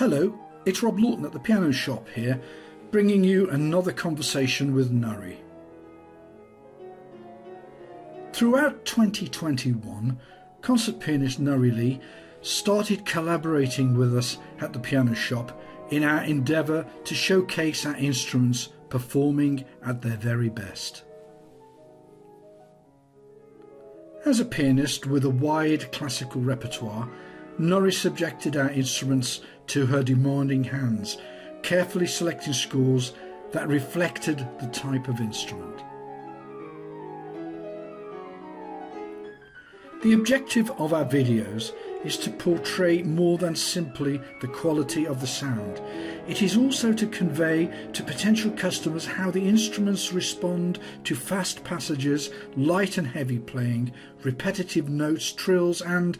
Hello, it's Rob Lawton at the Piano Shop here, bringing you another conversation with Nurry. Throughout 2021, concert pianist Nurry Lee started collaborating with us at the Piano Shop in our endeavour to showcase our instruments performing at their very best. As a pianist with a wide classical repertoire, Nurry subjected our instruments to her demanding hands, carefully selecting scores that reflected the type of instrument. The objective of our videos is to portray more than simply the quality of the sound. It is also to convey to potential customers how the instruments respond to fast passages, light and heavy playing, repetitive notes, trills, and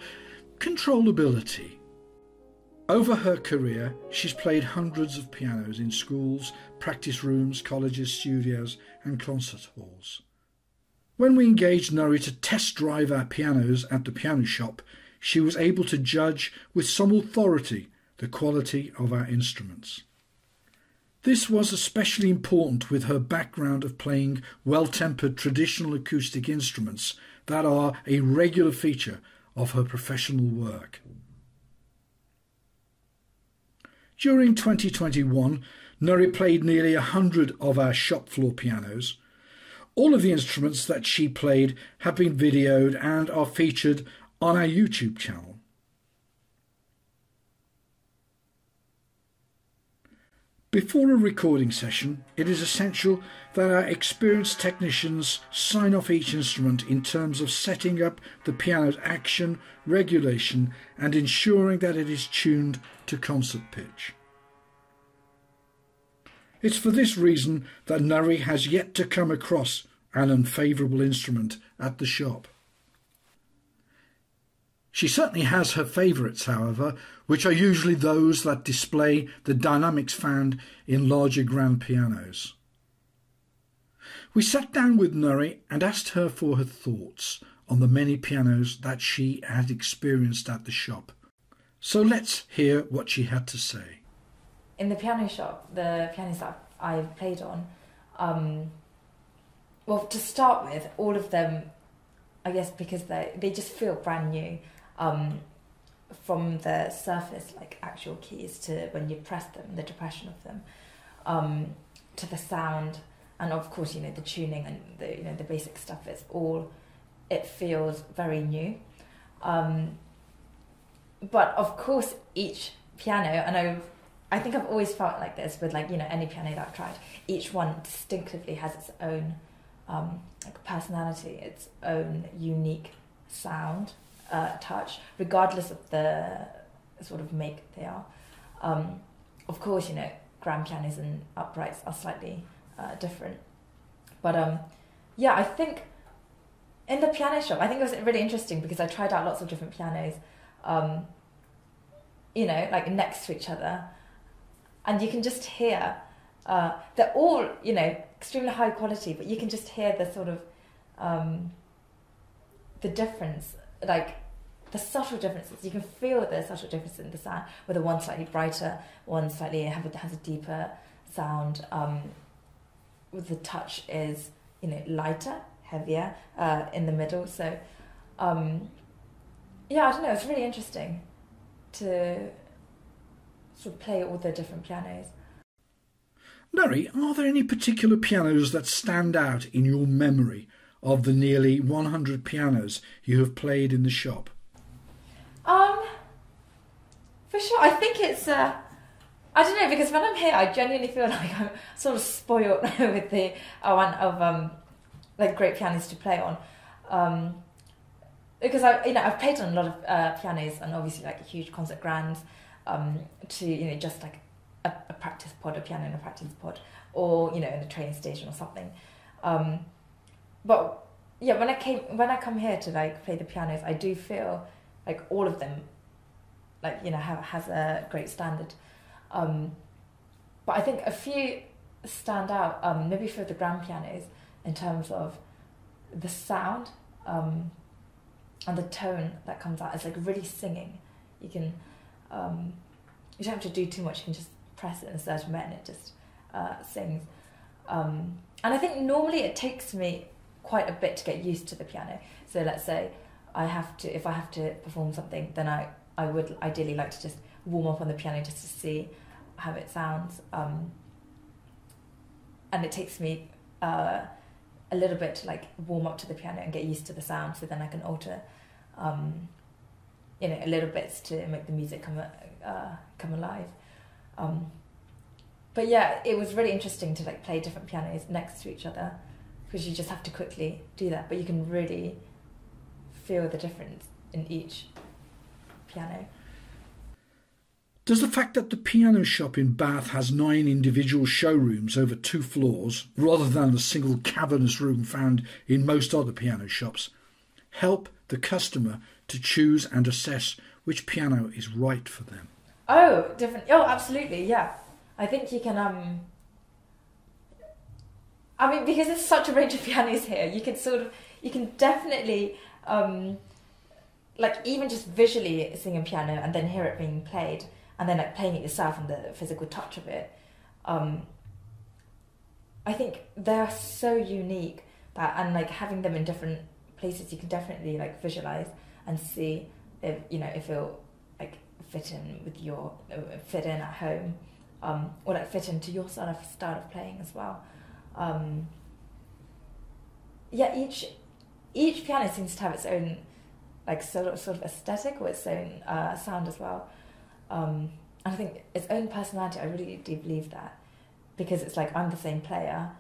controllability. Over her career, she's played hundreds of pianos in schools, practice rooms, colleges, studios, and concert halls. When we engaged Nurry to test drive our pianos at the piano shop, she was able to judge with some authority the quality of our instruments. This was especially important with her background of playing well tempered traditional acoustic instruments that are a regular feature of her professional work. During 2021, Nurry played nearly a hundred of our shop floor pianos. All of the instruments that she played have been videoed and are featured on our YouTube channel. Before a recording session, it is essential that our experienced technicians sign off each instrument in terms of setting up the piano's action, regulation, and ensuring that it is tuned to concert pitch. It's for this reason that Nurry has yet to come across an unfavourable instrument at the shop. She certainly has her favourites, however, which are usually those that display the dynamics found in larger grand pianos. We sat down with Nurry and asked her for her thoughts on the many pianos that she had experienced at the shop. So let's hear what she had to say. In the piano shop, the pianos that I've played on, um, well, to start with, all of them, I guess because they they just feel brand new um, from the surface, like actual keys, to when you press them, the depression of them, um, to the sound, and of course, you know, the tuning and the you know the basic stuff. It's all it feels very new. Um, but of course, each piano, and I've, I think I've always felt like this with like you know any piano that I've tried. Each one distinctively has its own um, like personality, its own unique sound uh, touch, regardless of the sort of make they are. Um, of course, you know, grand pianos and uprights are slightly uh, different. But um, yeah, I think in the piano shop, I think it was really interesting because I tried out lots of different pianos, um, you know, like next to each other. And you can just hear, uh, they're all, you know, extremely high quality, but you can just hear the sort of, um, the difference like the subtle differences. You can feel the subtle difference in the sound, whether one's slightly brighter, one slightly have has a deeper sound. Um, the touch is you know lighter, heavier uh, in the middle. So um, yeah, I don't know. It's really interesting to sort of play all the different pianos. Nurry, are there any particular pianos that stand out in your memory of the nearly 100 pianos you have played in the shop? Um, for sure. I think it's. Uh, I don't know because when I'm here, I genuinely feel like I'm sort of spoiled with the one of um, like great pianos to play on. Um, because I, you know, I've played on a lot of uh, pianos and obviously like huge concert grands. Um, to you know, just like a, a practice pod, a piano in a practice pod, or you know, in a train station or something. Um, but yeah, when I came when I come here to like play the pianos, I do feel like all of them, like you know, have, has a great standard. Um, but I think a few stand out, um, maybe for the grand pianos, in terms of the sound um, and the tone that comes out. It's like really singing. You can, um, you don't have to do too much. You can just press it in a certain way and it just uh, sings. Um, and I think normally it takes me quite a bit to get used to the piano. So let's say I have to, if I have to perform something, then I, I would ideally like to just warm up on the piano just to see how it sounds. Um, and it takes me uh, a little bit to like warm up to the piano and get used to the sound, so then I can alter, um, you know, a little bits to make the music come uh, come alive. Um, but yeah, it was really interesting to like play different pianos next to each other because you just have to quickly do that, but you can really feel the difference in each piano. Does the fact that the piano shop in Bath has nine individual showrooms over two floors, rather than the single cavernous room found in most other piano shops, help the customer to choose and assess which piano is right for them? Oh, different. Oh, absolutely. Yeah, I think you can. Um, I mean, because there's such a range of pianos here, you can sort of, you can definitely, um, like even just visually sing a piano and then hear it being played and then like playing it yourself and the physical touch of it. Um, I think they're so unique that and like having them in different places, you can definitely like visualize and see if you know if it'll like fit in with your fit in at home, um, or like fit into your style of style of playing as well. Um, yeah, each each piano seems to have its own like sort of sort of aesthetic or its own uh, sound as well. Um, and I think its own personality, I really do believe that. Because it's like I'm the same player,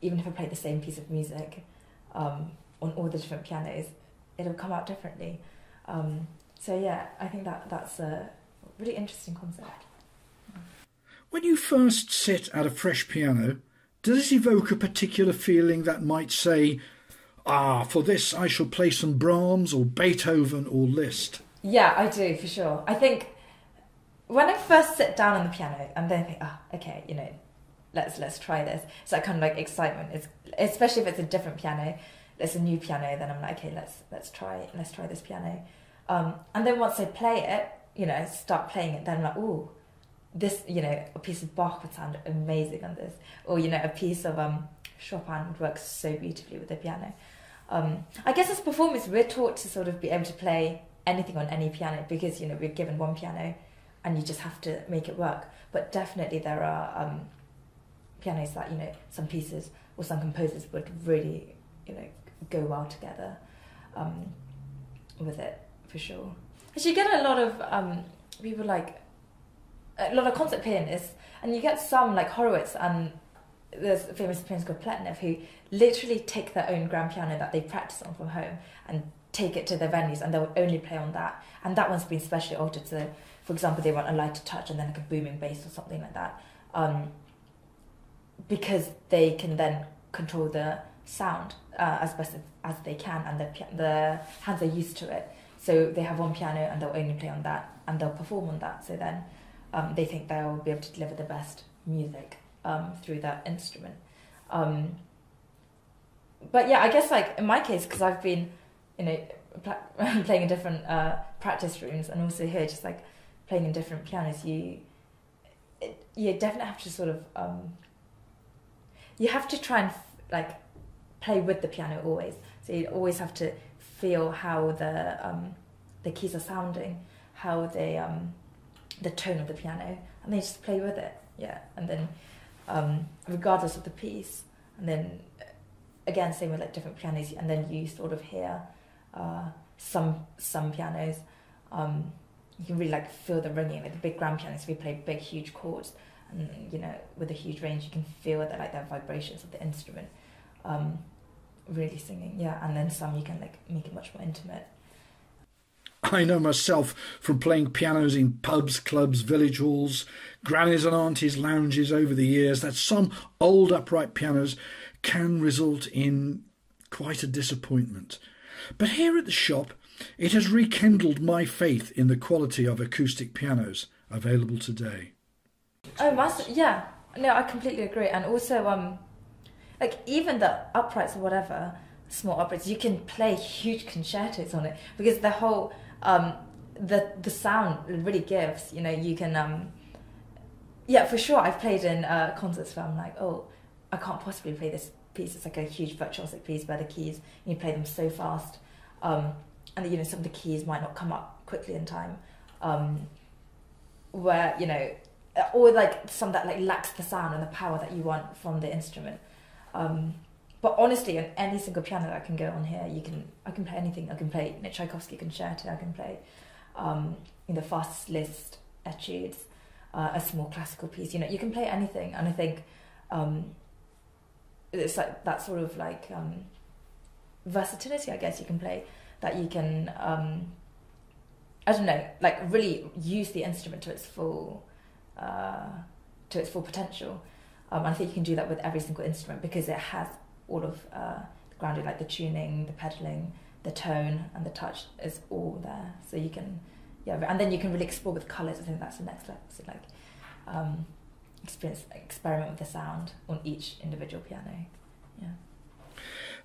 even if I play the same piece of music um, on all the different pianos, it'll come out differently. Um, so yeah, I think that that's a really interesting concept. When you first sit at a fresh piano, does it evoke a particular feeling that might say, ah, for this I shall play some Brahms or Beethoven or Liszt? Yeah, I do for sure. I think when I first sit down on the piano and then think, oh, okay, you know, let's let's try this. It's that kind of like excitement. It's especially if it's a different piano, it's a new piano. Then I'm like, okay, let's let's try let's try this piano. Um, and then once I play it, you know, start playing it, then I'm like, oh, this, you know, a piece of Bach would sound amazing on this, or you know, a piece of um, Chopin would work so beautifully with the piano. Um, I guess as performers, we're taught to sort of be able to play anything on any piano because you know we're given one piano and you just have to make it work. But definitely there are um, pianos that you know some pieces or some composers would really you know go well together um, with it for sure. Because you get a lot of um, people like a lot of concert pianists, and you get some like Horowitz and there's famous pianist called Pletnev who literally take their own grand piano that they practice on from home and take it to their venues and they'll only play on that. And that one's been specially altered so for example, they want a lighter touch and then like a booming bass or something like that, um, because they can then control the sound uh, as best as they can, and the the hands are used to it. So they have one piano and they'll only play on that, and they'll perform on that. So then um, they think they'll be able to deliver the best music um, through that instrument. Um, but yeah, I guess like in my case, because I've been, you know, playing in different uh, practice rooms and also here, just like playing in different pianos, you it, you definitely have to sort of um, you have to try and like play with the piano always. So you always have to feel how the um, the keys are sounding, how they um, the tone of the piano, and then just play with it. Yeah, and then um, regardless of the piece, and then again same with like different pianos, and then you sort of hear uh, some some pianos. Um, you can really like feel the ringing. Like the big grand pianos. we play big, huge chords, and you know, with a huge range, you can feel that like the vibrations of the instrument, um, really singing. Yeah, and then some you can like make it much more intimate. I know myself from playing pianos in pubs, clubs, village halls, grannies and aunties' lounges over the years that some old upright pianos can result in quite a disappointment. But here at the shop, it has rekindled my faith in the quality of acoustic pianos available today. Oh, master, yeah. No, I completely agree. And also, um, like even the uprights or whatever, small uprights, you can play huge concertos on it because the whole, um, the the sound really gives. You know, you can um, yeah, for sure. I've played in uh, concerts where I'm like, oh, I can't possibly play this piece. It's like a huge virtuosic piece where the keys you play them so fast, um, and you know some of the keys might not come up quickly in time. Um, where you know, or like some that like lacks the sound and the power that you want from the instrument. Um, but honestly, on any single piano that I can go on here, you can I can play anything. I can play you know, Tchaikovsky concerto. I can play um, in the Fast Liszt etudes uh, a small classical piece. You know, you can play anything, and I think um, it's like that sort of like um, versatility. I guess you can play that you can. Um, I don't know, like really use the instrument to its full, uh, to its full potential. Um, I think you can do that with every single instrument because it has all of uh, the grounding, like the tuning, the pedaling, the tone, and the touch is all there. So you can yeah, and then you can really explore with colours. I think that's the next level. So like, um, experience, experiment with the sound on each individual piano. Yeah.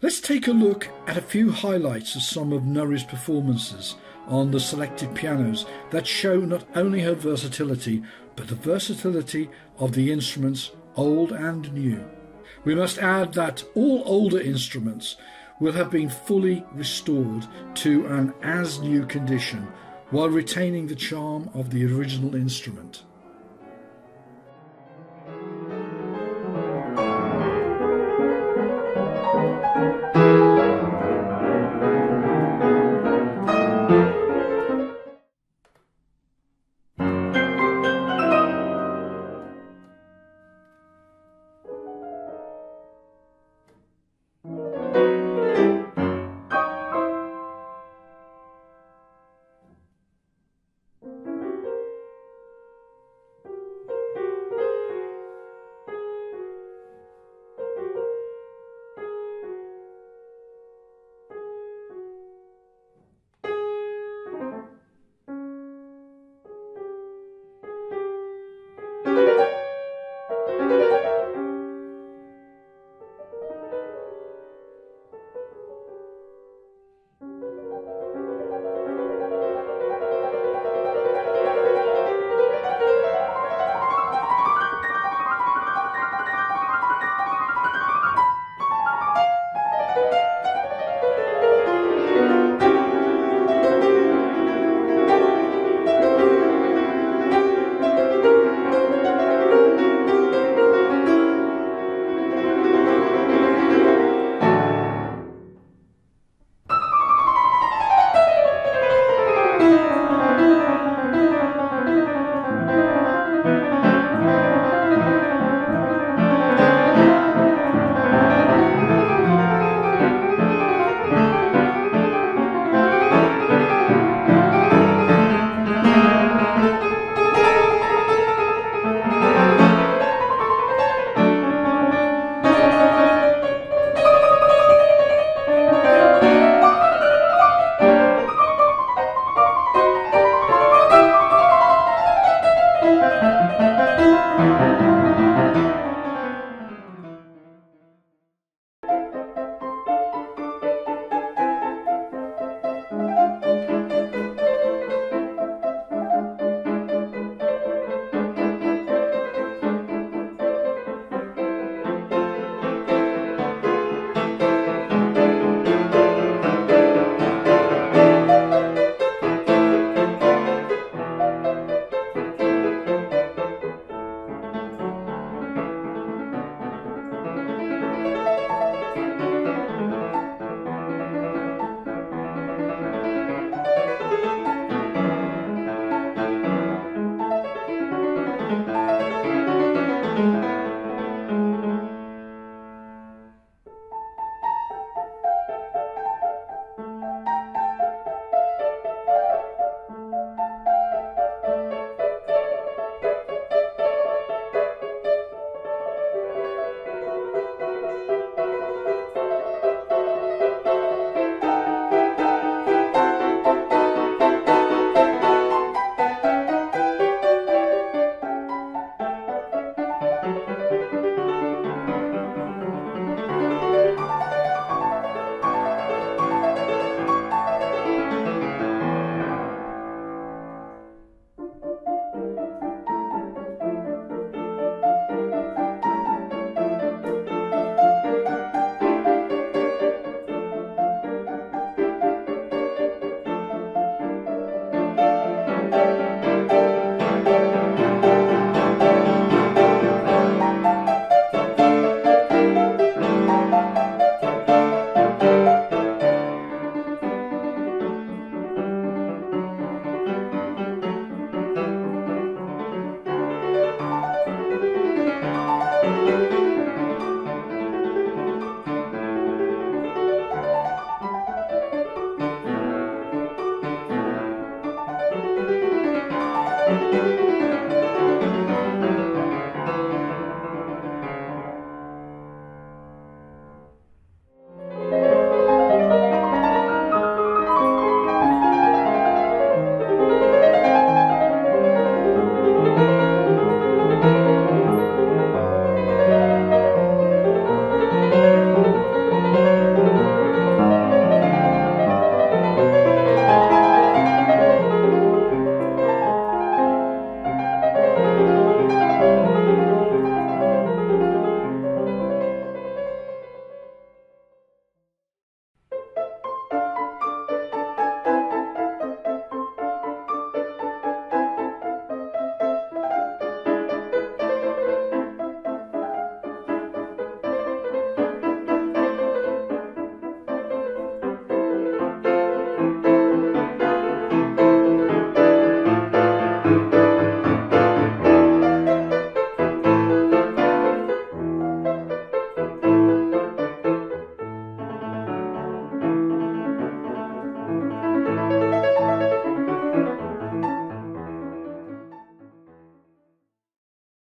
Let's take a look at a few highlights of some of Nurry's performances on the selected pianos that show not only her versatility, but the versatility of the instruments, old and new. We must add that all older instruments will have been fully restored to an as new condition while retaining the charm of the original instrument.